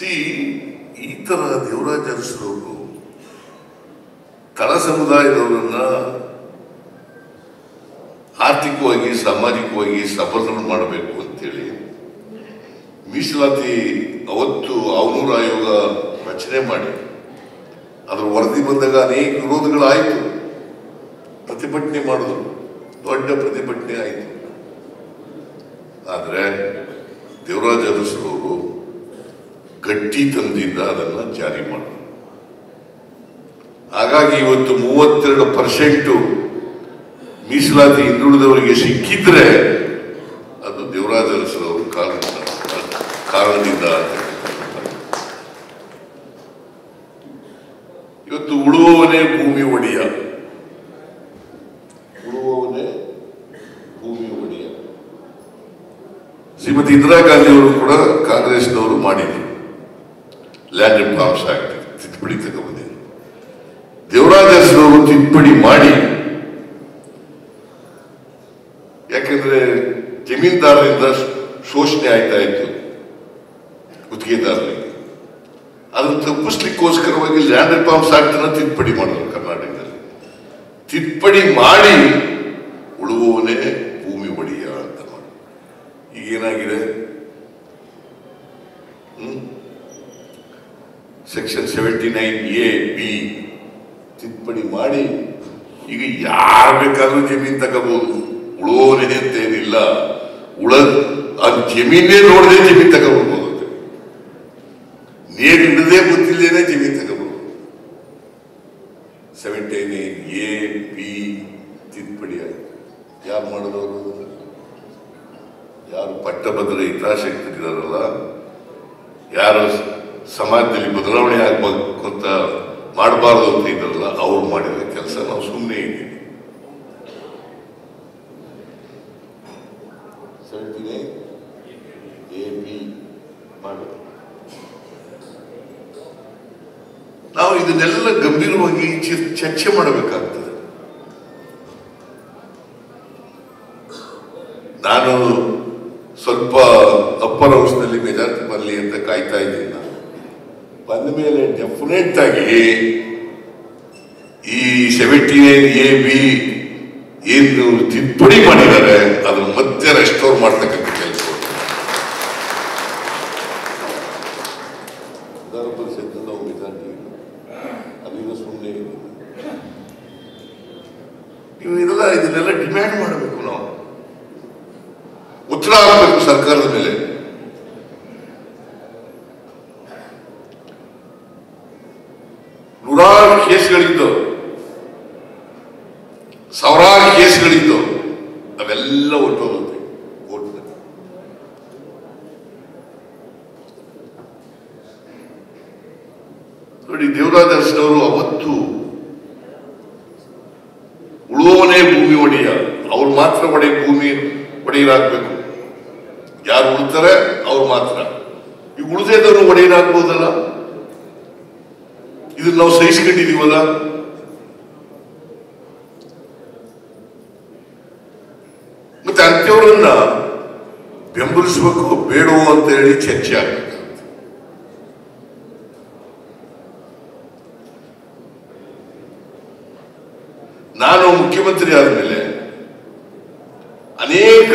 C ಈ ತರ ದೇವರಾಜ ತಳ ಸಮುದಾಯದವರನ್ನ ಆರ್ಥಿಕವಾಗಿ, ಸಾಮಾಜಿಕವಾಗಿ ಸಫಲ ಮಾಡಬೇಕು ಅಂತೇಳಿ ಮೀಸಲಾತಿ ಅವತ್ತು ಅವನೂರ ಆಯೋಗ ರಚನೆ ಮಾಡಿ, ಅದರ ವರದಿ ಬಂದಾಗ ಅನೇಕ ವಿರೋಧಗಳಾಯಿತು. ಪ್ರತಿಭಟನೆ ಮಾಡಿದ್ರು ದೊಡ್ಡ ಪ್ರತಿಭಟನೆ ಆಯಿತು. ಆದರೆ ದೇವರಾಜ ಅರಸರವರು ಗಟ್ಟಿ ತಂದಿದ್ದ ಅದನ್ನ ಜಾರಿ ಮಾಡು. ಹಾಗಾಗಿ ಇವತ್ತು ಮೂವತ್ತೆರಡು ಪರ್ಸೆಂಟು ಮೀಸಲಾತಿ ಹಿಂದುಳಿದವರಿಗೆ ಸಿಕ್ಕಿದ್ರೆ ಅದು ದೇವರಾಜ ಅರಸರವರು ಕಾರಣ ಕಾರಣದಿಂದ ಇವತ್ತು ಉಳುವವನೇ ಭೂಮಿ ಒಡೆಯ. ಉಳುವವನೇ ಭೂಮಿ ಒಡೆಯ. ಶ್ರೀಮತಿ ಇಂದಿರಾ ಗಾಂಧಿಯವರು ಕೂಡ ಕಾಂಗ್ರೆಸ್ನವರು ಮಾಡಿದ್ರು. ಲ್ಯಾಂಡ್ ಅಂಡ್ ಫಾರ್ಮ್ಸ್ ಆಕ್ಟ್ ತಿದ್ದುಪಡಿ ತಗೊಂಡಿದ್ರು ದೇವರಾಜ ಅರಸರವರು ತಿದ್ದುಪಡಿ ಮಾಡಿ. ಯಾಕೆಂದ್ರೆ ಜಮೀನ್ದಾರರಿಂದ ಶೋಷಣೆ ಆಯ್ತಾ ಇತ್ತು. ಗುತ್ತಿಗೆದಾರರಿಗೆ. ಅದನ್ನು ತಪ್ಪಿಸ್ಲಿಕ್ಕೋಸ್ಕರವಾಗಿ ಲ್ಯಾಂಡ್ ರಿಫಾರ್ಮ್ಸ್ ಆಕ್ಟ್ ಅನ್ನ ತಿದ್ದುಪಡಿ ಮಾಡಿದ್ರು ಕರ್ನಾಟಕದಲ್ಲಿ. ತಿದ್ದುಪಡಿ ಮಾಡಿ ಉಳುವವನೇ ಭೂಮಿ ಒಡೆಯ ಅಂತ ಮಾಡಿ ಈಗ section seventy nine A B ತಿದ್ದುಪಡಿ ಮಾಡಿ, ಈಗ ಯಾರು ಬೇಕಾದ್ರೂ ಜಮೀನ್ ತಗೋಬಹುದು ಉಳೋರಿದೆ ಅಂತ ಏನಿಲ್ಲ. ಉಳ ಆ ಜಮೀನೇ ನೋಡದೆ ಜಮೀನ್ ತಗೋಬಹುದು ನೀರಿಲ್ಲದೆ ಗೊತ್ತಿಲ್ಲದೇನೆ ಜಮೀನ್ ತಗೋಬಹುದು ಸೆವೆಂಟಿ ನೈನ್ ಎ ಬಿ ತಿದ್ದುಪಡಿ ಆಯ್ತು. ಯಾರು ಮಾಡಿದವರು? ಯಾರು ಪಟ್ಟಭದ್ರ ಹಿತಾಸಕ್ತರಿದಾರಲ್ಲ ಯಾರು ಸಮಾಜದಲ್ಲಿ ಬದಲಾವಣೆ ಆಗ್ಬೇಕು ಅಂತ ಮಾಡಬಾರ್ದು ಅಂತ ಇದ್ರಲ್ಲ ಅವ್ರು ಮಾಡಿದ ಕೆಲಸ ನಾವು ಸುಮ್ಮನೆ ಇದ್ದೀವಿ. ನಾವು ಇದನ್ನೆಲ್ಲ ಗಂಭೀರವಾಗಿ ಚರ್ಚೆ ಮಾಡಬೇಕಾಗ್ತದೆ. ನಾನು ಸ್ವಲ್ಪ ಅಪ್ಪರ್ ಹೌಸ್ನಲ್ಲಿ ಮೆಜಾರಿಟಿ ಬರಲಿ ಅಂತ ಕಾಯ್ತಾ ಇದ್ದೀನಿ ಮೇಲೆ ಡೆಫಿನೆಟ್ ಆಗಿ ಈ ಸೆವೆಂಟೀನ್ ಎ ಬಿ ಏನು ತಿದ್ದುಪಡಿ ಮಾಡಿದ್ದಾರೆ ಅದನ್ನು ಮತ್ತೆ ರೆಸ್ಟೋರ್ ಮಾಡ್ತಕ್ಕಂಥ ಕೆಲಸ. ನಾವು ಅಲ್ಲಿಂದ ಸುಮ್ಮನೆ ನೀವು ಇದೆಲ್ಲ ಇದನ್ನೆಲ್ಲ ಡಿಮ್ಯಾಂಡ್ ಮಾಡಬೇಕು ನಾವು. ಉತ್ತರ ಆಗಬೇಕು ಸರ್ಕಾರದ ಮೇಲೆ ನೂರಾರು ಕೇಸ್ಗಳಿದ್ದು ಸಾವಿರಾರು ಕೇಸ್ಗಳಿದ್ದು ಅವೆಲ್ಲ ಹೊರಟೋಗುತ್ತೆ ಕೋರ್ಟ್ನಲ್ಲಿ ನೋಡಿ ದೇವರಾಜ ಅರಸನವರು ಅವತ್ತು ಉಳುವವನೇ ಭೂಮಿ ಒಡೆಯ ಅವ್ರು ಮಾತ್ರ ಒಡೆ ಭೂಮಿ ಒಡೆಯರಾಗಬೇಕು ಯಾರು ಉಳ್ತಾರೆ ಅವ್ರು ಮಾತ್ರ ಈಗ ಉಳಿದೇದವರು ಒಡೆಯರಾಗ್ಬೋದಲ್ಲ ಸಹಿಸ್ಕೊಂಡಿದೀವಲ್ಲ ಮತ್ತೆ ಅಂತ್ಯವರನ್ನ ಬೆಂಬಲಿಸಬೇಕು ಬೇಡವೋ ಅಂತ ಹೇಳಿ ಚರ್ಚೆ ಆಗ್ಬೇಕಾಗುತ್ತೆ ನಾನು ಮುಖ್ಯಮಂತ್ರಿ ಆದಮೇಲೆ ಅನೇಕ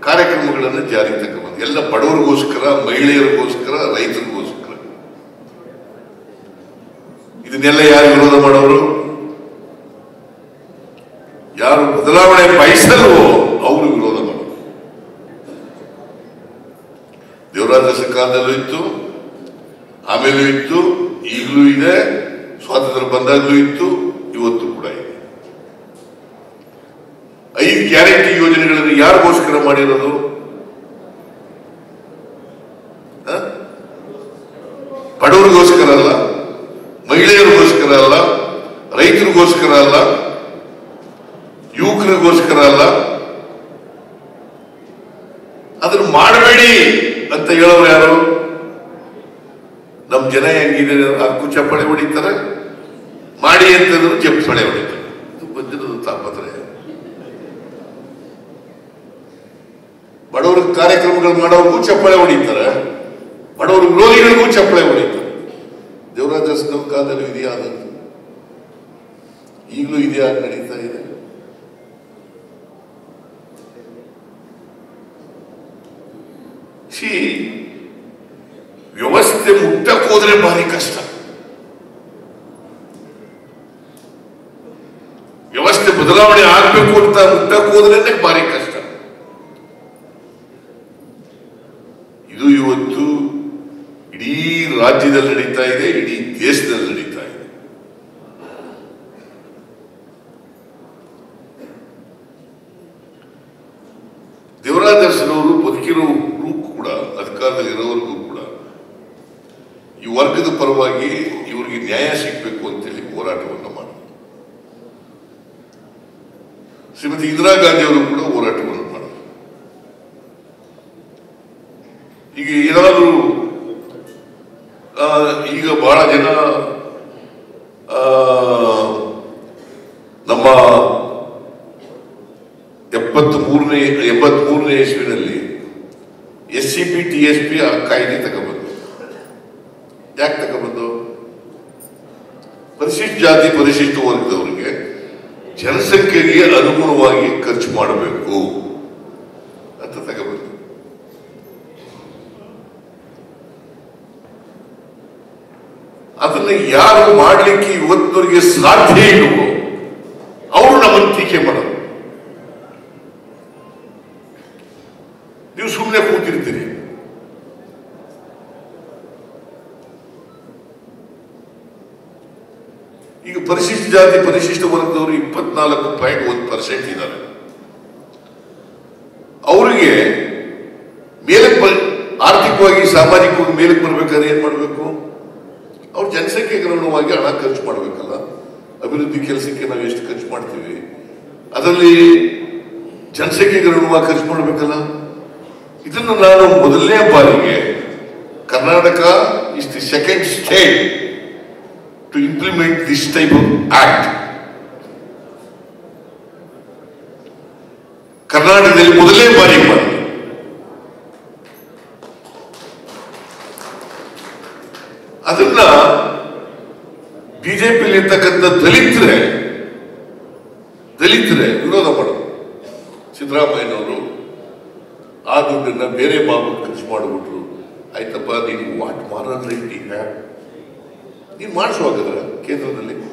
ಕಾರ್ಯಕ್ರಮಗಳನ್ನು ಜಾರಿಗೆ ತಗೊಂಡು ಎಲ್ಲ ಬಡವರಿಗೋಸ್ಕರ, ಮಹಿಳೆಯರಿಗೋಸ್ಕರ ಇದನ್ನೆಲ್ಲ ಯಾರು ವಿರೋಧ ಮಾಡೋರು? ಯಾರು ಬದಲಾವಣೆ ಬಯಸಲ್ವೋ ಅವರು ವಿರೋಧ ಮಾಡೋರು? ದೇವರಾಜ ಸರ್ಕಾರದಲ್ಲೂ ಇತ್ತು, ಆಮೇಲೂ ಇತ್ತು, ಈಗಲೂ ಇದೆ, ಸ್ವಾತಂತ್ರ್ಯ ಬಂದಾಗಲೂ ಇತ್ತು, ಇವತ್ತು ಕೂಡ ಇದೆ. ಐದು ಗ್ಯಾರಂಟಿ ಯೋಜನೆಗಳನ್ನು ಯಾರಿಗೋಸ್ಕರ ಮಾಡಿರೋದು ಹ? ಬಡವರಿಗೋಸ್ಕರ ಅಲ್ಲ ಮಹಿಳೆಯರಿಗೋಸ್ಕರ ಅಲ್ಲ ರೈತರಿಗೋಸ್ಕರ ಅಲ್ಲ ಯುವಕರಿಗೋಸ್ಕರ ಅಲ್ಲ ಅದನ್ನು ಮಾಡಬೇಡಿ ಅಂತ ಹೇಳೋರು ಯಾರು? ನಮ್ಮ ಜನ ಹೆಂಗಿದೆ ಹಕ್ಕು ಚಪ್ಪಾಳೆ ಹೊಡಿತಾರೆ. ಮಾಡಿ ಅಂತಂದ್ರು ಚಪ್ಪಳೆ ಹೊಡಿತಾರೆ. ಬಂದಿರೋದು ತಾಪತ್ರೆ ಬಡವರ ಕಾರ್ಯಕ್ರಮಗಳು ಮಾಡೋರ್ಗೂ ಚಪ್ಪಾಳೆ ಹೊಡಿತಾರೆ. ಬಡವರು ವಿರೋಧಿಗಳಿಗೂ ಚಪ್ಪಳೆ ಹೊಡಿತಾರೆ. ದೇವರಾಜ ಕಾಲದಲ್ಲಿ ಇದೆಯಾ ಅದಂತ ಈಗಲೂ ಇದೆಯಾ? ನಡೀತಾ ಇದೆ ಸಿ ವ್ಯವಸ್ಥೆ ಮುಟ್ಟಕ್ಕೆ ಹೋದ್ರೆ ಭಾರಿ ಕಷ್ಟ. ವ್ಯವಸ್ಥೆ ಬದಲಾವಣೆ ಆಗ್ಬೇಕು ಅಂತ ಮುಟ್ಟಕ್ಕೆ ಹೋದ್ರೆ ಭಾರಿ ಕಷ್ಟ. ಇದು ಇವತ್ತು ಇಡೀ ರಾಜ್ಯದಲ್ಲಿ ನಡೀತಾ ಇದೆ, ಇಡೀ ದೇಶದಲ್ಲಿ ನಡೀತಾ ಇದೆ ದೇವರಾಜರವರು ಬದುಕಿರೋರು ಕೂಡ ಅಧಿಕಾರದಲ್ಲಿರೋವರೆಗೂ ಕೂಡ ಈ ವರ್ಗದ ಪರವಾಗಿ ಇವರಿಗೆ ನ್ಯಾಯ ಸಿಗಬೇಕು ಅಂತೇಳಿ ಹೋರಾಟವನ್ನು ಮಾಡಿದ್ರು. ಶ್ರೀಮತಿ ಇಂದಿರಾ ಗಾಂಧಿ ಅವರು ಕೂಡ ಹೋರಾಟವನ್ನು ಮಾಡಿದ್ರು. ಈಗ ಏನಾದರೂ ಈಗ ಬಹಳ ಜನ ನಮ್ಮ ಎಪ್ಪತ್ತ್ ಮೂರನೇ ಎಪ್ಪತ್ತ್ ಮೂರನೇ S C P T S P ಆ ಕಾಯ್ದೆ ತಗೊಂಬಂದು ಯಾಕೆ ತಗೊಂಬಂದು ಪರಿಶಿಷ್ಟ ಜಾತಿ ಪರಿಶಿಷ್ಟ ವರ್ಗದವರಿಗೆ ಜನಸಂಖ್ಯೆಗೆ ಅನುಗುಣವಾಗಿ ಖರ್ಚು ಮಾಡಬೇಕು ಅಂತ ತಗೊಂಬಂದು. ಅದನ್ನ ಯಾರು ಮಾಡಲಿಕ್ಕೆ ಇವತ್ತಿನವರಿಗೆ ಸಾಧ್ಯ ಇಲ್ವೋ ಅವರು ನಮ್ಮನ್ನು ಟೀಕೆ ಮಾಡೋದು ನೀವು ಸುಮ್ಮನೆ ಕೂತಿರ್ತೀರಿ ಈಗ ಪರಿಶಿಷ್ಟ ವರ್ಗದವರು ಇಪ್ಪತ್ನಾಲ್ಕು ಪಾಯಿಂಟ್ ಒಂದು ಪರ್ಸೆಂಟ್ ಇದ್ದಾರೆ. ಅವರಿಗೆ ಮೇಲಕ್ಕೆ ಆರ್ಥಿಕವಾಗಿ ಸಾಮಾಜಿಕವಾಗಿ ಮೇಲಕ್ಕೆ ಬರ್ಬೇಕಾದ್ರೆ ಏನ್ ಮಾಡಬೇಕು? ಅವ್ರ ಜನಸಂಖ್ಯೆಗೆ ಹಣ ಖರ್ಚು ಮಾಡಬೇಕಲ್ಲ. ಅಭಿವೃದ್ಧಿ ಕೆಲಸಕ್ಕೆ ನಾವು ಎಷ್ಟು ಖರ್ಚು ಮಾಡ್ತೀವಿ? ಅದರಲ್ಲಿ ಅನುಗುಣವಾಗಿ ಖರ್ಚು ಮಾಡಬೇಕಲ್ಲ. ಇದನ್ನು ನಾನು ಮೊದಲನೇ ಬಾರಿಗೆ Karnataka is the second state to implement this type of act ಕರ್ನಾಟಕದಲ್ಲಿ ಮೊದಲನೇ ಬಾರಿ ಅದನ್ನ ಬಿಜೆಪಿಯಲ್ಲಿ ಇರ್ತಕ್ಕಂಥ ದಲಿತರೆ ದಲಿತರೆ ವಿರೋಧ ಮಾಡೋದು ಸಿದ್ದರಾಮಯ್ಯನವರು ಆ ದುಡ್ಡನ್ನ ಬೇರೆ ಬಾಬು ಖರ್ಚು ಮಾಡಿಬಿಟ್ರು. ಆಯ್ತಪ್ಪ, ನೀನು ವಾಟ್ ರೈಟ್ ಈಗ ನೀನು ಮಾಡಿಸುವಾಗದ್ರ ಕೇಂದ್ರದಲ್ಲಿ.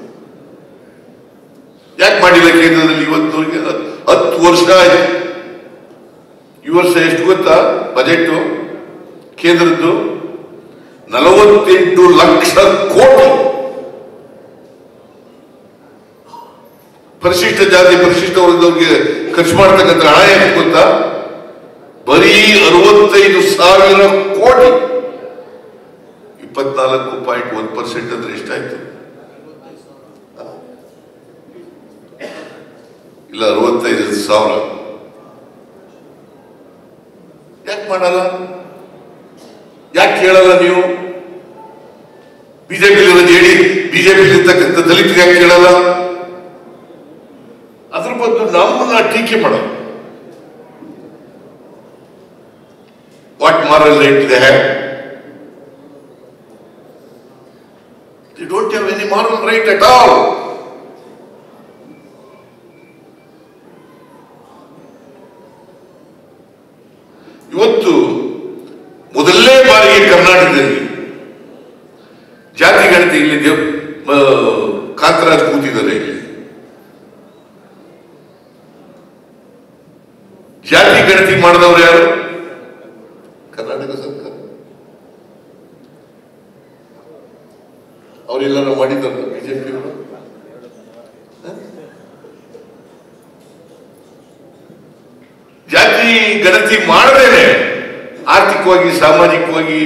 ಯಾಕೆ ಮಾಡಿಲ್ಲ ಕೇಂದ್ರದಲ್ಲಿ? ಇವತ್ತು ಹತ್- ಹತ್ತು ವರ್ಷ ಆಯ್ತು. ಈ ವರ್ಷ ಎಷ್ಟು ಗೊತ್ತಾ? ಬಜೆಟ್ ಕೇಂದ್ರದ್ದು ನಲವತ್ತೆಂಟು ಲಕ್ಷ ಕೋಟಿ. ಪರಿಶಿಷ್ಟ ಜಾತಿ, ಪರಿಶಿಷ್ಟ ವರ್ಗದವ್ರಿಗೆ ಖರ್ಚು ಮಾಡ್ತಕ್ಕಂಥ ಹಣ ಏನು ಗೊತ್ತಾ? ಬರೀ ಅರವತ್ತೈದು ಸಾವಿರ ಕೋಟಿ. ಇಪ್ಪತ್ನಾಲ್ಕು ಪಾಯಿಂಟ್ ಒಂದು ಪರ್ಸೆಂಟ್ ಅಂದ್ರೆ ಎಷ್ಟಾಯ್ತು? ಇಲ್ಲ, ಅರವತ್ತೈದು ಸಾವಿರ. ಯಾಕೆ ಮಾಡಲ್ಲ? ಯಾಕೆ ಕೇಳಲ್ಲ ನೀವು? ಬಿಜೆಪಿ ಹೇಳಿ ಬಿಜೆಪಿ ಇರ್ತಕ್ಕಂಥ ದಲಿತರಿಗೆ ಯಾಕೆ ಕೇಳಲ್ಲ. ಅದ್ರ ಬದಲು ನಮ್ಮನ್ನ ಟೀಕೆ ಮಾಡೋದು what moral right they have they don't have any moral right at all ಇವತ್ತು ಮೊದಲನೇ ಬಾರಿಗೆ ಕರ್ನಾಟಕದಲ್ಲಿ ಜಾತಿ ಗಣತಿ ಇಲ್ಲಿ ದೇವ್ ಆ, ಕಾಂತರಾಜ್ ಕೂತಿದ್ದಾರೆ ಇಲ್ಲಿ ಜಾತಿ ಗಣತಿ ಮಾಡಿದವರು ಯಾರು ಕರ್ನಾಟಕ ಸರ್ಕಾರ ಅವರೆಲ್ಲರೂ ಮಾಡಿದ್ದಾರೆ ಬಿಜೆಪಿ ಜಾತಿ ಗಣತಿ ಮಾಡದೇನೆ ಆರ್ಥಿಕವಾಗಿ, ಸಾಮಾಜಿಕವಾಗಿ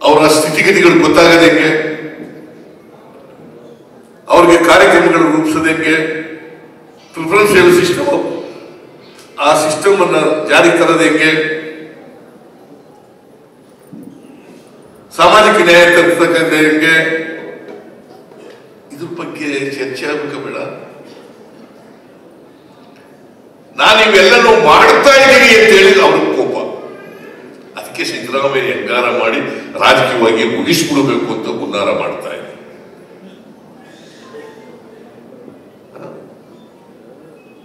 ಅವರ ಸ್ಥಿತಿಗತಿಗಳು ಗೊತ್ತಾಗದಕ್ಕೆ ಅವರಿಗೆ ಕಾರ್ಯಕ್ರಮಗಳು ರೂಪಿಸೋದಕ್ಕೆ ಪ್ರಿಫರೆನ್ಸಿಯಲ್ ಸಿಸ್ಟಮ್ ಆ ಸಿಸ್ಟಮ್ ಅನ್ನ ಜಾರಿ ತರೋದಕ್ಕೆ ಸಾಮಾಜಿಕ ನ್ಯಾಯ ತರ್ತಕ್ಕಂಥ ಹೆಂಗೆ ಇದ್ರ ಬಗ್ಗೆ ಚರ್ಚೆ ಆಗ್ಬೇಕ ಬೇಡ ನಾನು ಇವೆಲ್ಲನೂ ಮಾಡ್ತಾ ಇದ್ದೀನಿ ಅಂತ ಹೇಳಿ ಅವ್ರಿಗೆ ಕೋಪ. ಅದಕ್ಕೆ ಸಿದ್ದು ಸಿದ್ದರಾಮಯ್ಯ ಹೆಂಗಾರ ಮಾಡಿ ರಾಜಕೀಯವಾಗಿ ಮುಗಿಸ್ಬಿಡಬೇಕು ಅಂತ ಹುನ್ನಾರ ಮಾಡ್ತಾ ಇದ್ದೆ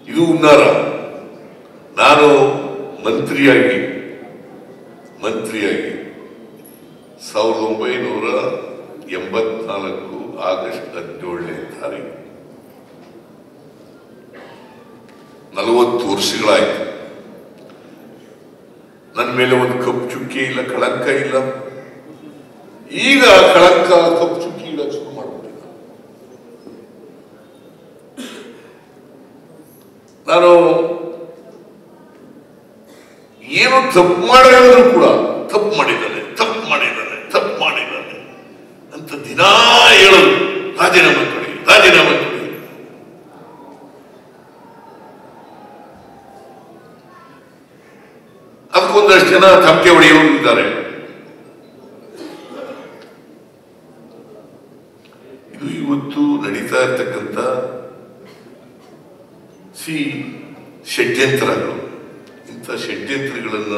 ಇದು ಹುನ್ನಾರ. ನಾನು ಮಂತ್ರಿಯಾಗಿ ಮಂತ್ರಿಯಾಗಿ ಸಾವಿರದ ಒಂಬೈನೂರ ವರ್ಷಗಳಾಯ್ತು ನನ್ನ ಮೇಲೆ ಒಂದು ಕಪ್ಪು ಚುಕ್ಕಿ ಇಲ್ಲ, ಕಳಂಕ ಇಲ್ಲ. ಈಗ ಕಳಂಕ ಕಪ್ಪು ಚುಕ್ಕಿ ಇಲ್ಲ ಶುರು ಮಾಡ್ಬಿಟ್ಟಿದ್ದ ನಾನು ಏನು ತಪ್ಪು ಮಾಡಿದ್ರು ಕೂಡ ತಪ್ಪು ಮಾಡಿದ್ದಾನೆ ತಪ್ಪು ಮಾಡಿದ್ದಾನೆ ತಪ್ಪು ಮಾಡಿದ್ದಾನೆ ಅಂತ ದಿನಾ ಹೇಳೋದು ರಾಜೀನಾಮೆ ಕೊಡಿ ರಾಜೀನಾಮೆ ಕೊಡಿ ಅದಕ್ಕೊಂದಷ್ಟು ಜನ ಚಮಕೆ ಹೊಡೆಯೋರು ಇದು ಇವತ್ತು ನಡೀತಾ ಇರ್ತಕ್ಕಂಥ ಸಿ ಷಡ್ಯಂತ್ರಗಳು. ಇಂಥ ಷಡ್ಯಂತ್ರಗಳನ್ನ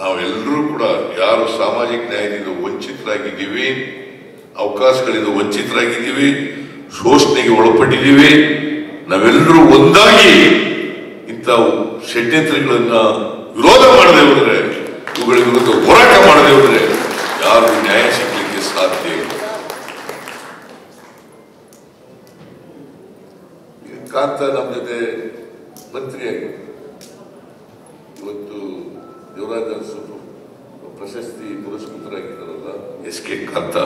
ನಾವೆಲ್ಲರೂ ಕೂಡ ಯಾರು ಸಾಮಾಜಿಕ ನ್ಯಾಯದಿಂದ ವಂಚಿತರಾಗಿದ್ದೀವಿ, ಅವಕಾಶಗಳಿಂದ ವಂಚಿತರಾಗಿದ್ದೀವಿ, ಶೋಷಣೆಗೆ ಒಳಪಟ್ಟಿದ್ದೀವಿ, ನಾವೆಲ್ಲರೂ ಒಂದಾಗಿ ಇಂಥ ಷಡ್ಯಂತ್ರಗಳನ್ನ ವಿರೋಧ ಮಾಡದೆ ಹೋದ್ರೆ ಇವುಗಳ ವಿರುದ್ಧ ಹೋರಾಟ ಮಾಡದೆ ಹೋದ್ರೆ ಯಾರು ನ್ಯಾಯ ಸಿಗ್ಲಿಕ್ಕೆ ಸಾಧ್ಯ ಇಲ್ಲ. ಕಾಂತ ನಮ್ಮ ಜೊತೆ ಮಂತ್ರಿಯಾಗಿ. ಇವತ್ತು ಯುವರಾಜ ಪ್ರಶಸ್ತಿ ಪುರಸ್ಕೃತರಾಗಿದ್ದಾರಲ್ಲ ಎಸ್ ಕೆ ಕಾಂತ.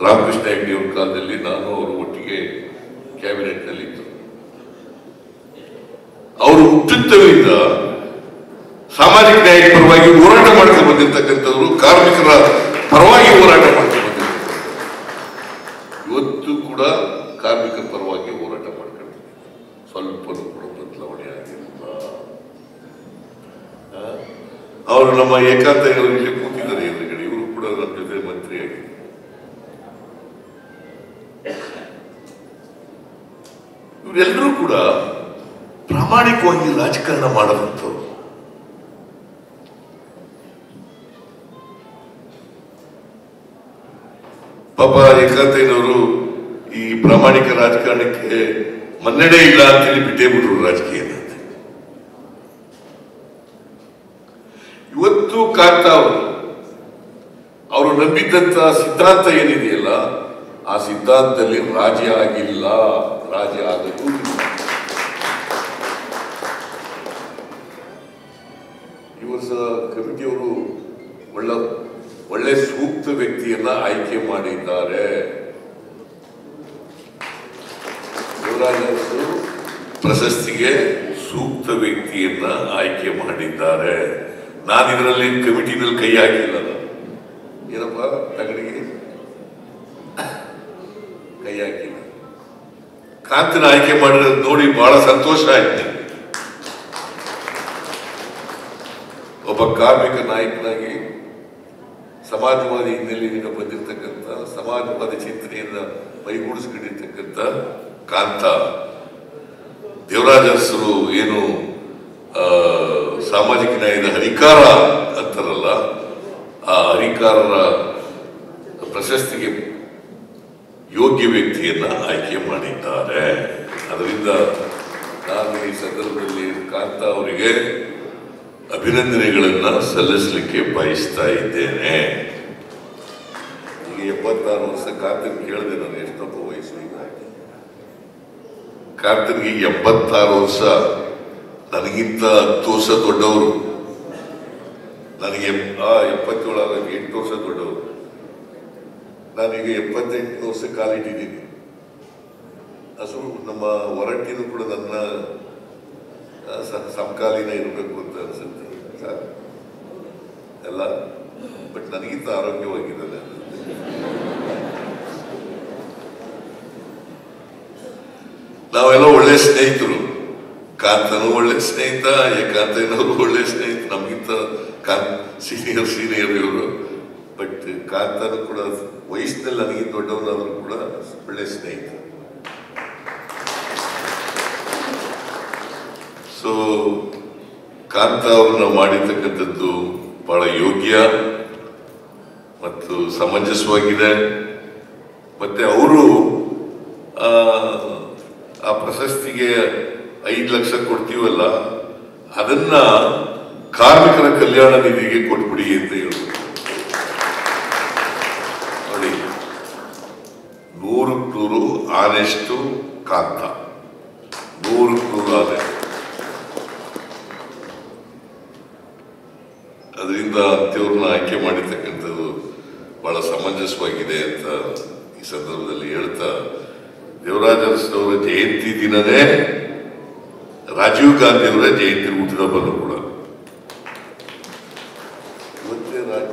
ರಾಮಕೃಷ್ಣ ಹೆಗ್ಡೆ ಅವ್ರ ಕಾಲದಲ್ಲಿ ನಾನು ಅವರು ಒಟ್ಟಿಗೆ ಕ್ಯಾಬಿನೆಟ್ನಲ್ಲಿ ಇದ್ದರು ಅವರು ಹುಟ್ಟುತ್ತವಿಂದ ಸಾಮಾಜಿಕ ನ್ಯಾಯ ಪರವಾಗಿ ಹೋರಾಟ ಮಾಡ್ತಾ ಬಂದಿರ್ತಕ್ಕಂಥವ್ರು ಕಾರ್ಮಿಕರ ಪರವಾಗಿ ಹೋರಾಟ ಮಾಡ್ತಾ ಬಂದಿರ್ತಾರೆ ಇವತ್ತು ಕೂಡ ಕಾರ್ಮಿಕರ ಪರವಾಗಿ ಹೋರಾಟ ಮಾಡ್ಕೊಂಡು ಸ್ವಲ್ಪ ಕೂಡ ಬದಲಾವಣೆ ಆಗಿಲ್ಲ. ಆ? ಅವರು ನಮ್ಮ ಏಕಾಂತ ಇಲ್ಲಿ ಕೂತಿದ್ದಾರೆ ಎದುರುಗಡೆ. ಇವರು ಕೂಡ ನಮ್ಮ ಜೊತೆ ಮಂತ್ರಿಯಾಗಿ. ಇವರೆಲ್ಲರೂ ಕೂಡ ಪ್ರಾಮಾಣಿಕವಾಗಿ ರಾಜಕಾರಣ ಮಾಡದಂಥವ್ರು. ಪಾಪ ಏಕಾಂತಯ್ಯನವರು ಈ ಪ್ರಾಮಾಣಿಕ ರಾಜಕಾರಣಕ್ಕೆ ಮನ್ನಣೆ ಇಲ್ಲ ಅಂತೇಳಿ ಬಿಟ್ಟೇ ಬಿಟ್ರು ರಾಜಕೀಯ ಇವತ್ತು ಕಾಂತ ಅವರು. ನಂಬಿದ್ದಂತ ಸಿದ್ಧಾಂತ ಏನಿದೆಯಲ್ಲ, ಆ ಸಿದ್ಧಾಂತದಲ್ಲಿ ರಾಜಿ ಆಗಿಲ್ಲ, ರಾಜಿ ಆಗದು ಒಳ್ಳೆ ಸೂಕ್ತ ವ್ಯಕ್ತಿಯನ್ನ ಆಯ್ಕೆ ಮಾಡಿದ್ದಾರೆ. ಯುವರಾಜ್ ಪ್ರಶಸ್ತಿಗೆ ಸೂಕ್ತ ವ್ಯಕ್ತಿಯನ್ನ ಆಯ್ಕೆ ಮಾಡಿದ್ದಾರೆ. ನಾನು ಇದರಲ್ಲಿ ಕಮಿಟಿನಲ್ಲಿ ಕೈ ಹಾಕಿಲ್ಲ ಏನಪ್ಪ, ತಗಡಿಗೆ? ಕೈ ಹಾಕಿಲ್ಲ. ಕಾಂತನ ಆಯ್ಕೆ ಮಾಡಿರೋದು ನೋಡಿ ಬಹಳ ಸಂತೋಷ ಆಯ್ತು. ಒಬ್ಬ ಕಾರ್ಮಿಕ ನಾಯಕನಾಗಿ ಸಮಾಜವಾದಿ ಹಿನ್ನೆಲೆಯಿಂದ ಬಂದಿರತಕ್ಕಂಥ, ಸಮಾಜವಾದಿ ಚಿಂತನೆಯಿಂದ ಮೈಗೂಡಿಸ್ಕೊಂಡಿರ್ತಕ್ಕಂಥ ಕಾಂತ ದೇವರಾಜರು ಏನು ಸಾಮಾಜಿಕ ನ್ಯಾಯದ ಹರಿಕಾರ ಅಂತಾರಲ್ಲ, ಆ ಹರಿಕಾರರ ಪ್ರಶಸ್ತಿಗೆ ಯೋಗ್ಯ ವ್ಯಕ್ತಿಯನ್ನ ಆಯ್ಕೆ ಮಾಡಿದ್ದಾರೆ. ಅದರಿಂದ ನಾನು ಈ ಸಂದರ್ಭದಲ್ಲಿ ಕಾಂತ ಅವರಿಗೆ ಅಭಿನಂದನೆಗಳನ್ನ ಸಲ್ಲಿಸಲಿಕ್ಕೆ ಬಯಸ್ತಾ ಇದ್ದೇನೆ. ಈಗ ಎಪ್ಪತ್ತಾರು ವರ್ಷ ಕಾರ್ತನ್ ಕೇಳಿದೆ ನಾನು ಎಷ್ಟಪ್ಪ ವಯಸ್ಸು ಈಗ? ಕಾರ್ತಿಕ್ಗೆ ಎಂಬತ್ತಾರು ವರ್ಷ. ನನಗಿಂತ ಹತ್ತು ವರ್ಷ ದೊಡ್ಡವರು. ನನಗೆ, ಆ ಎಪ್ಪತ್ತೇಳಾಗ ಎಂಟು ವರ್ಷ ದೊಡ್ಡವರು. ನಾನೀಗ ಎಪ್ಪತ್ತೆಂಟು ವರ್ಷ ಕಾಲಿಟ್ಟಿದ್ದೀನಿ. ಹಸು, ನಮ್ಮ ಹೊರಟ್ಟಿನೂ ಕೂಡ ನನ್ನ ಸಮಕಾಲೀನ ಇರಬೇಕು ಅಂತ ಅನ್ಸುತ್ತೆ. ಎಲ್ಲ? ಬಟ್ ನನಗಿಂತ ಆರೋಗ್ಯವಾಗಿದ್ದಾನೆ ನಾವೆಲ್ಲ ಒಳ್ಳೆ ಸ್ನೇಹಿತರು. ಕಾಂತನೂ ಒಳ್ಳೆ ಸ್ನೇಹಿತ ಏಕಾಂತನವರು ಒಳ್ಳೆ ಸ್ನೇಹಿತ. ನಮಗಿಂತ ಕಾಂತ್ ಸೀನಿಯರ್ ಸೀನಿಯರ್ ಇವರು. ಬಟ್ ಕಾಂತನು ಕೂಡ ವಯಸ್ಸಿನಲ್ಲಿ ನನಗಿಂತ ದೊಡ್ಡವನಾದರೂ ಕೂಡ ಒಳ್ಳೆ ಸ್ನೇಹಿತ ಸೊ ಕಾಂತ ಅವ್ರನ್ನ ಮಾಡಿರ್ತಕ್ಕಂಥದ್ದು ಬಹಳ ಯೋಗ್ಯ ಮತ್ತು ಸಮಂಜಸವಾಗಿದೆ. ಮತ್ತೆ ಅವರು ಆ, ಪ್ರಶಸ್ತಿಗೆ ಐದು ಲಕ್ಷ ಕೊಡ್ತೀವಲ್ಲ ಅದನ್ನ ಕಾರ್ಮಿಕರ ಕಲ್ಯಾಣ ನಿಧಿಗೆ ಕೊಟ್ಬಿಡಿ ಅಂತ ಹೇಳ್ಬೇಕು ನೋಡಿ ನೂರಕ್ಕೆ ನೂರು ಆನೆಷ್ಟು ಕಾಂತ ನೂರಕ್ಕೆ ನೂರು ಆನೆಸ್ಟ್ ಅದರಿಂದ ಅಂತ್ಯವ್ರನ್ನ ಆಯ್ಕೆ ಮಾಡಿರ್ತಕ್ಕಂಥದ್ದು ಬಹಳ ಸಮಂಜಸವಾಗಿದೆ ಅಂತ ಈ ಸಂದರ್ಭದಲ್ಲಿ ಹೇಳ್ತಾ ದೇವರಾಜ ಅರಸನವರ ಜಯಂತಿ ದಿನನೇ ರಾಜೀವ್ ಗಾಂಧಿ ಅವರ ಜಯಂತಿ ಹುಟ್ಟಿದ ಬಂದು ಕೂಡ ಇವತ್ತೇ ರಾಜ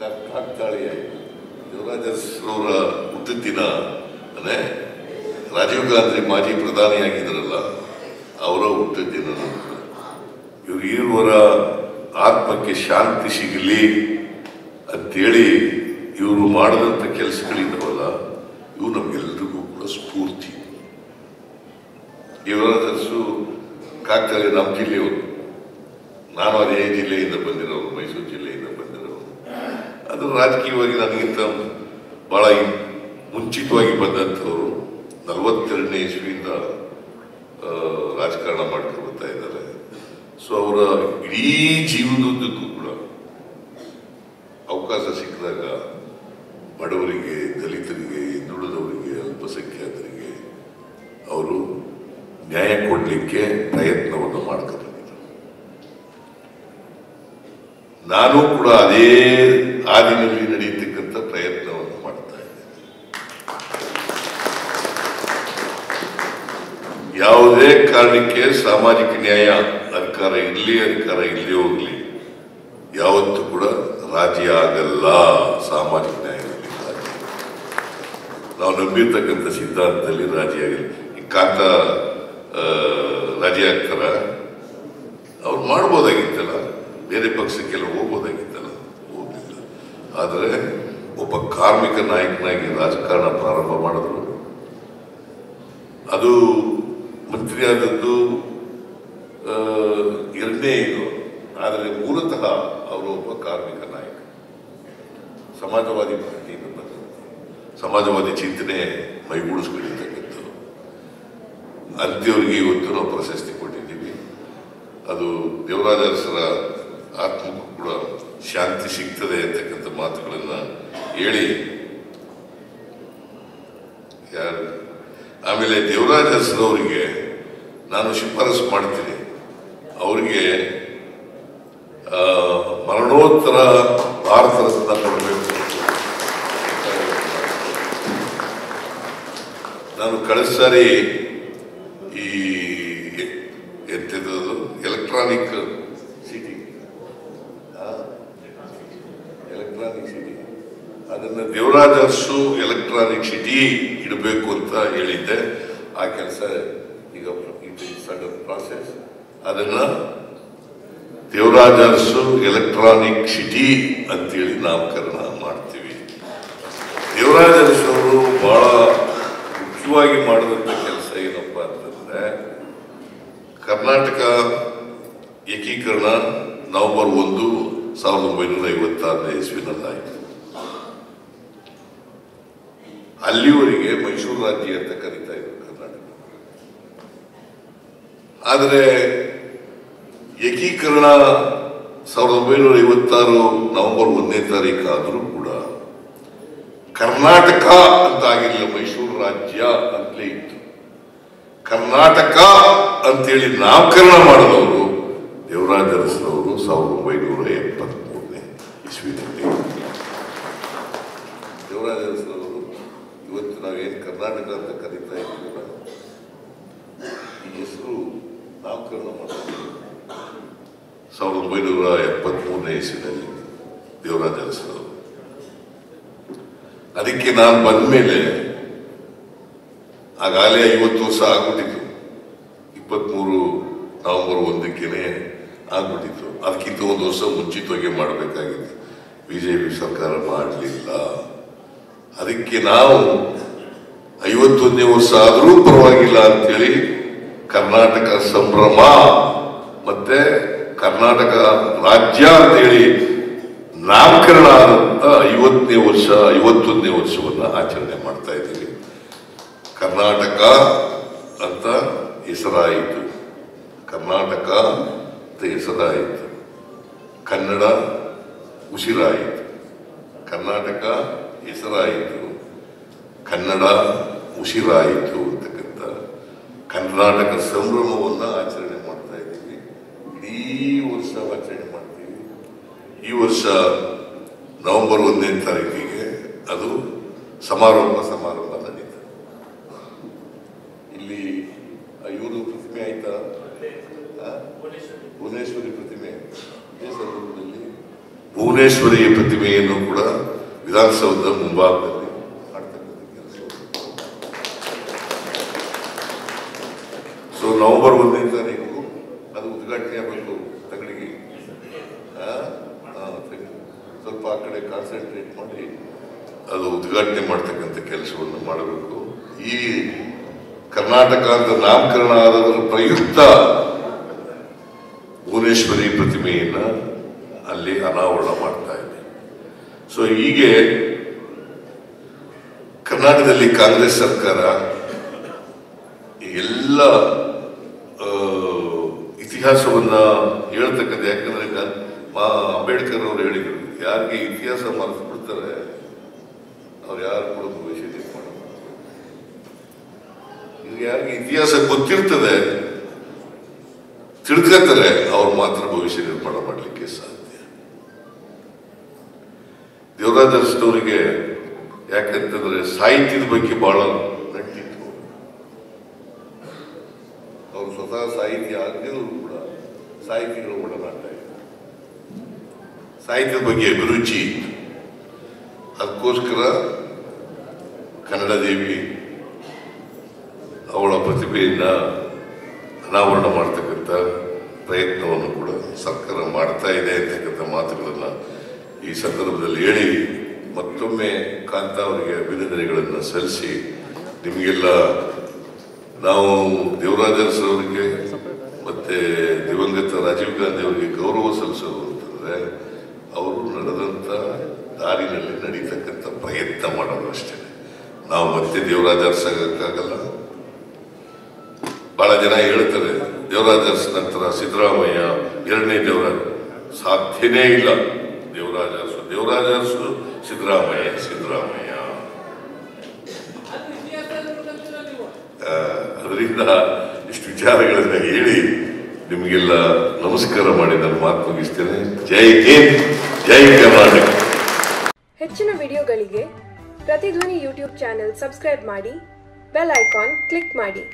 ಕಾ- ಕಾಕ್ತಾಳಿ ಆಯ್ತು. ದೇವರಾಜ ಅರಸನವರ ಹುಟ್ಟಿದ ದಿನ ರಾಜೀವ್ ಗಾಂಧಿ ಮಾಜಿ ಪ್ರಧಾನಿಯಾಗಿದ್ದರಲ್ಲ, ಅವರ ಹುಟ್ಟಿದ ದಿನ ಇವರು ಇರುವರ ಆತ್ಮಕ್ಕೆ ಶಾಂತಿ ಸಿಗಲಿ ಅಂತೇಳಿ ಇವರು ಮಾಡಿದಂಥ ಕೆಲಸಗಳಿದ್ದಾವಲ್ಲ ಇವು ನಮಗೆಲ್ರಿಗೂ ಕೂಡ ಸ್ಫೂರ್ತಿ. ಇವರದರ್ಸು ಕಾಕ್ತಾರೆ ನಮ್ಮ ಜಿಲ್ಲೆಯವರು. ನಾನು ಅದೇ ಜಿಲ್ಲೆಯಿಂದ ಬಂದಿರೋರು ಮೈಸೂರು ಜಿಲ್ಲೆಯಿಂದ ಬಂದಿರೋರು ಅದು ರಾಜಕೀಯವಾಗಿ ನನಗಿಂತ ಬಹಳ ಮುಂಚಿತವಾಗಿ ಬಂದಂಥವರು. ನಲವತ್ತೆರಡನೇ ಇಸ್ವಿಯಿಂದ ರಾಜಕಾರಣ ಮಾಡ್ಕೊಂಡು ಬರ್ತಾ ಇದ್ದಾರೆ. ಸೊ ಅವರ ಇಡೀ ಜೀವನದುದ್ದಕ್ಕೂ ನ್ಯಾಯ ಕೊಡಲಿಕ್ಕೆ ಪ್ರಯತ್ನವನ್ನು ಮಾಡ್ಕೊಂಡು ಬಂದಿದ್ದಾರೆ ನಾನು ಕೂಡ ಅದೇ ಹಾದಿನಲ್ಲಿ ನಡೆಯತಕ್ಕಂಥ ಪ್ರಯತ್ನವನ್ನು ಮಾಡ್ತಾ ಇದ್ದೇನೆ ಯಾವುದೇ ಕಾರಣಕ್ಕೆ ಸಾಮಾಜಿಕ ನ್ಯಾಯ ಅಧಿಕಾರ ಇರಲಿ, ಅಧಿಕಾರ ಇಲ್ಲಿ ಹೋಗ್ಲಿ, ಯಾವತ್ತೂ ಕೂಡ ರಾಜಿ ಆಗಲ್ಲ ಸಾಮಾಜಿಕ ನ್ಯಾಯದಲ್ಲಿ ನಾವು ನಂಬಿರ್ತಕ್ಕಂಥ ಸಿದ್ಧಾಂತದಲ್ಲಿ ರಾಜಿಯಾಗಲಿ ಕಾಂತ ರಾಜ್ಯ ಆಗ್ತಾರ ಅವ್ರು ಮಾಡ್ಬೋದಾಗಿತ್ತಲ್ಲ, ಬೇರೆ ಪಕ್ಷಕ್ಕೆಲ್ಲ ಹೋಗ್ಬೋದಾಗಿತ್ತಲ್ಲ? ಹೋಗ್ಲಿಲ್ಲ. ಆದರೆ ಒಬ್ಬ ಕಾರ್ಮಿಕ ನಾಯಕನಾಗಿ ರಾಜಕಾರಣ ಪ್ರಾರಂಭ ಮಾಡಿದ್ರು. ಅದು ಮಂತ್ರಿ ಆದದ್ದು ಎರಡನೇ ಇದು. ಆದರೆ ಮೂಲತಃ ಅವರು ಒಬ್ಬ ಕಾರ್ಮಿಕ ನಾಯಕ. ಸಮಾಜವಾದಿ ಪಾರ್ಟಿಯಿಂದ ಸಮಾಜವಾದಿ ಚಿಂತನೆ ಮೈಗೂಡಿಸ್ಕೊಂಡಿರ್ತಕ್ಕಂಥದ್ದು ಅಂತ್ಯವರಿಗೆ ಇವತ್ತು ನಾವು ಪ್ರಶಸ್ತಿ ಕೊಟ್ಟಿದ್ದೀವಿ. ಅದು ದೇವರಾಜರಸರ ಆತ್ಮಕ್ಕೂ ಕೂಡ ಶಾಂತಿ ಸಿಗ್ತದೆ ಅಂತಕ್ಕಂಥ ಮಾತುಗಳನ್ನು ಹೇಳಿ. ಯಾರು? ಆಮೇಲೆ ದೇವರಾಜರಸರವರಿಗೆ ನಾನು ಶಿಫಾರಸು ಮಾಡ್ತೀನಿ. ಅವರಿಗೆ ಮರಣೋತ್ತರ ಭಾರತ ರತ್ನ ಕೊಡಬೇಕು. ನಾನು ಕಳೆದ ಸಾರಿ ಈ ಎಂಥದ್ದು ಎಲೆಕ್ಟ್ರಾನಿಕ್ ಸಿಟಿ ಎಲೆಕ್ಟ್ರಾನಿಕ್ ಸಿಟಿ ಅದನ್ನು ದೇವರಾಜ ಎಲೆಕ್ಟ್ರಾನಿಕ್ ಸಿಟಿ ಇಡಬೇಕು ಅಂತ ಹೇಳಿದ್ದೆ. ಆ ಕೆಲಸ ಈಗ ಸಡನ್ ಪ್ರಾಸೆಸ್ ಅದನ್ನು ದೇವರಾಜ ಎಲೆಕ್ಟ್ರಾನಿಕ್ ಸಿಟಿ ಅಂತೇಳಿ ನಾಮಕರಣ ಮಾಡ್ತೀವಿ. ದೇವರಾಜ ಅವರು ಬಹಳ ಮುಖ್ಯವಾಗಿ ಮಾಡಿದಂಥ ಕೆಲಸ ಏನಪ್ಪಾ ಅಂತಂದ್ರೆ ಕರ್ನಾಟಕ ಏಕೀಕರಣ ನವೆಂಬರ್ ಒಂದು, ಸಾವಿರದ ಒಂಬೈನೂರ ಐವತ್ತಾರನೇ ಇಸ್ವಿನಲ್ಲಾಯಿತು ಅಲ್ಲಿವರೆಗೆ ಮೈಸೂರು ರಾಜ್ಯ ಅಂತ ಕರೀತಾ ಇದ್ರು ಕರ್ನಾಟಕ. ಆದರೆ ಏಕೀಕರಣ ಸಾವಿರದ ಒಂಬೈನೂರ ಐವತ್ತಾರು ನವೆಂಬರ್ ಒಂದನೇ ತಾರೀಕು ಆದರೂ ಕೂಡ ಕರ್ನಾಟಕ ಅಂತ ಆಗಿರಲಿಲ್ಲ ಮೈಸೂರು ರಾಜ್ಯ ಅಂತಲೇ ಇತ್ತು. ಕರ್ನಾಟಕ ಅಂತೇಳಿ ನಾಮಕರಣ ಮಾಡಿದವರು ದೇವರಾಜ ಅರಸನವರು ಸಾವಿರದ ಒಂಬೈನೂರ ಎಪ್ಪತ್ಮೂರನೇ ಇಸ್ವಿನಲ್ಲಿ ದೇವರಾಜರಸನವರು ಇವತ್ತು ನಾವೇನು ಕರ್ನಾಟಕ ಅಂತ ಕರೀತಾ ಇದ್ದೀವಲ್ಲ ಈ ಹೆಸರು ನಾಮಕರಣ ಮಾಡಿದ್ರು ಸಾವಿರದ ಒಂಬೈನೂರ ಎಪ್ಪತ್ಮೂರನೇ ಇಸ್ವಿನಲ್ಲಿ ದೇವರಾಜ ಅರಸನವರು ಅದಕ್ಕೆ ನಾನು ಬಂದ ಮೇಲೆ ಆಗಾಗಲೇ ಐವತ್ತು ವರ್ಷ ಆಗ್ಬಿಟ್ಟಿತ್ತು ಇಪ್ಪತ್ಮೂರು ನವೆಂಬರ್ ಒಂದಕ್ಕೇನೆ ಆಗ್ಬಿಟ್ಟಿತ್ತು ಅದಕ್ಕಿಂತ ಒಂದು ವರ್ಷ ಮುಂಚಿತವಾಗಿ ಮಾಡಬೇಕಾಗಿತ್ತು ಬಿಜೆಪಿ ಸರ್ಕಾರ ಮಾಡಲಿಲ್ಲ. ಅದಕ್ಕೆ ನಾವು ಐವತ್ತೊಂದನೇ ವರ್ಷ ಆದರೂ ಪರವಾಗಿಲ್ಲ ಅಂತೇಳಿ ಕರ್ನಾಟಕ ಸಂಭ್ರಮ ಮತ್ತೆ ಕರ್ನಾಟಕ ರಾಜ್ಯ ಅಂತೇಳಿ ನಾಮಕರಣ ಆದಂತ ಐವತ್ತನೇ ವರ್ಷ ಐವತ್ತೊಂದನೇ ವರ್ಷವನ್ನ ಆಚರಣೆ ಮಾಡ್ತಾ ಇದ್ದೀವಿ. ಕರ್ನಾಟಕ ಅಂತ ಹೆಸರಾಯಿತು. ಕರ್ನಾಟಕ ಅಂತ ಹೆಸರಾಯಿತು. ಕನ್ನಡ ಉಸಿರಾಯಿತು. ಕರ್ನಾಟಕ ಹೆಸರಾಯಿತು. ಕನ್ನಡ ಉಸಿರಾಯಿತು ಅಂತಕ್ಕಂಥ ಕರ್ನಾಟಕ ಸಂಭ್ರಮವನ್ನು ಆಚರಣೆ ಮಾಡ್ತಾ ಇದ್ದೀವಿ. ಇಡೀ ವರ್ಷ ಆಚರಣೆ ಮಾಡ್ತೀವಿ. ಈ ವರ್ಷ ನವೆಂಬರ್ ಒಂದನೇ ತಾರೀಕಿಗೆ ಅದು ಸಮಾರೋಪ ಸಮಾರಂಭ ನಡೀತದೆ ಇಲ್ಲಿ ಇವರು ಪ್ರತಿಮೆ ಆಯ್ತಾ ಆ? ಭುವನೇಶ್ವರಿ ಪ್ರತಿಮೆ ಇದೇ ಸಂದರ್ಭದಲ್ಲಿ ಭುವನೇಶ್ವರಿ ಪ್ರತಿಮೆಯನ್ನು ಕೂಡ ವಿಧಾನಸೌಧದ ಮುಂಭಾಗದಲ್ಲಿ ಸೊ ನವೆಂಬರ್ ಒಂದನೇ ತಾರೀಕು ಅದು ಉದ್ಘಾಟನೆ ಆಗಬೇಕು ತಗಡಿಗೆ. ಸ್ವಲ್ಪ ಆ ಕಡೆ ಕಾನ್ಸಂಟ್ರೇಟ್ ಮಾಡಿ ಅದು ಉದ್ಘಾಟನೆ ಮಾಡ್ತಕ್ಕಂಥ ಕೆಲಸವನ್ನು ಮಾಡಬೇಕು. ಈ ಕರ್ನಾಟಕ ಅಂತ ನಾಮಕರಣ ಆದವರು ಪ್ರಯುಕ್ತ ಭುವನೇಶ್ವರಿ ಪ್ರತಿಮೆಯನ್ನು ಅಲ್ಲಿ ಅನಾವರಣ ಹೀಗೆ ಕರ್ನಾಟಕದಲ್ಲಿ ಕಾಂಗ್ರೆಸ್ ಸರ್ಕಾರ ಎಲ್ಲ ಇತಿಹಾಸವನ್ನ ಹೇಳ್ತಕ್ಕಂಥ ಯಾಕಂದ್ರೆ ಮಾ, ಅಂಬೇಡ್ಕರ್ ಅವರು ಹೇಳಿದ್ರು, ಯಾರಿಗೆ ಇತಿಹಾಸ ಮರೆತು ಬಿಡ್ತಾರೆ ಅವ್ರು ಯಾರು ಕೂಡ ಭವಿಷ್ಯ ಯಾರಿಗೆ ಇತಿಹಾಸ ಗೊತ್ತಿರ್ತದೆ ತಿಳ್ಕೊತಾರೆ ಅವ್ರು ಮಾತ್ರ ಭವಿಷ್ಯ ನಿರ್ಮಾಣ ಮಾಡಲಿಕ್ಕೆ ಸಾಧ್ಯ. ದೇವರಾಜ ಅರಸನವರಿಗೆ ಯಾಕಂತಂದ್ರೆ ಸಾಹಿತ್ಯದ ಬಗ್ಗೆ ಬಹಳ ನಂಟಿತ್ತು ಅವರು ಸ್ವತಃ ಸಾಹಿತ್ಯ ಆಗಿದ್ರು ಕೂಡ ಸಾಹಿತಿಗಳು ಒಡನಾಟ ಇದೆ ಸಾಹಿತ್ಯದ ಬಗ್ಗೆ ಅಭಿರುಚಿ ಇತ್ತು. ಅದಕ್ಕೋಸ್ಕರ ಕನ್ನಡ ದೇವಿ ಅವಳ ಪ್ರತಿಭೆಯನ್ನ ಅನಾವರಣ ಮಾಡ್ತಕ್ಕಂಥ ಪ್ರಯತ್ನವನ್ನು ಕೂಡ ಸರ್ಕಾರ ಮಾಡ್ತಾ ಇದೆ ಅಂತಕ್ಕಂಥ ಮಾತುಗಳನ್ನ ಈ ಸಂದರ್ಭದಲ್ಲಿ ಹೇಳಿ ಮತ್ತೊಮ್ಮೆ ಕಾಂತ ಅವರಿಗೆ ಅಭಿನಂದನೆಗಳನ್ನು ಸಲ್ಲಿಸಿ. ನಿಮಗೆಲ್ಲ ನಾವು ದೇವರಾಜ ಸರ್ ಅವರಿಗೆ ಮತ್ತೆ ದಿವಂಗತ ರಾಜೀವ್ ಗಾಂಧಿ ಅವರಿಗೆ ಗೌರವ ಸಲ್ಲಿಸೋದು ಅಂತಂದ್ರೆ ಅವರು ನಡೆದಂತ ದಾರಿನಲ್ಲಿ ನಡೀತಕ್ಕಂಥ ಪ್ರಯತ್ನ ಮಾಡೋದು ಅಷ್ಟೇ. ನಾವು ಮತ್ತೆ ದೇವರಾಜ ಅರಸಾಗಕ್ಕಾಗಲ್ಲ ಬಹಳ ಜನ ಹೇಳ್ತಾರೆ ದೇವರಾಜರ್ಸ್ ನಂತರ ಸಿದ್ದರಾಮಯ್ಯ ಎರಡನೇ ದೇವರಾಜ. ಸಾಧ್ಯನೇ ಇಲ್ಲ. ದೇವರಾಜ ದೇವರಾಜರ್ಸು ದೇವರಾಜ ಅರಸು ಸಿದ್ದರಾಮಯ್ಯ ಸಿದ್ದರಾಮಯ್ಯ ಆ, ಅದರಿಂದ ಇಷ್ಟು ವಿಚಾರಗಳನ್ನ ಹೇಳಿ ನಿಮಗೆಲ್ಲ ನಮಸ್ಕಾರ ಮಾಡಿ ನಾನು ಮಾತು ಮುಗಿಸ್ತೇನೆ. ಜೈ ಹಿಂದ್ ಜೈ ಕರ್ನಾಟಕ. ಹೆಚ್ಚಿನ ವಿಡಿಯೋಗಳಿಗೆ ಪ್ರತಿಧ್ವನಿ ಯೂಟ್ಯೂಬ್ ಚಾನೆಲ್ ಸಬ್ಸ್ಕ್ರೈಬ್ ಮಾಡಿ, ಬೆಲ್ ಐಕಾನ್ ಕ್ಲಿಕ್ ಮಾಡಿ.